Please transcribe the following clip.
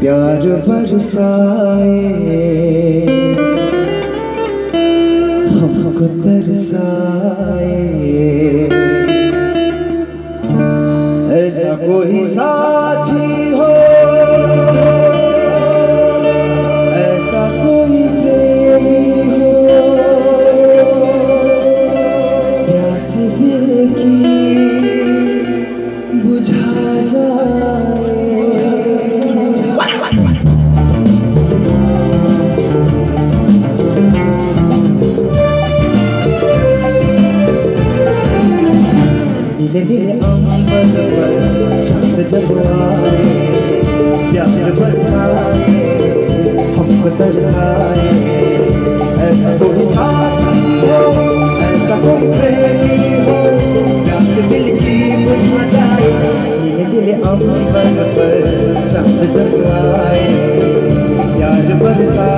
प्यार बरसाए। हमको तरसाए। ऐसा कोई साथी हो। ऐसा कोई प्रेमी हो। प्यास दिल की बुझा जाए। नीले अंबर पर चाँद जब प्यार बरसाए हमको तरसाए ऐसा कोई साथी हो ऐसा कोई प्रेमी हो प्यास दिल की जाए नीले नीले अंबर पर चाँद जब प्यार बरसाए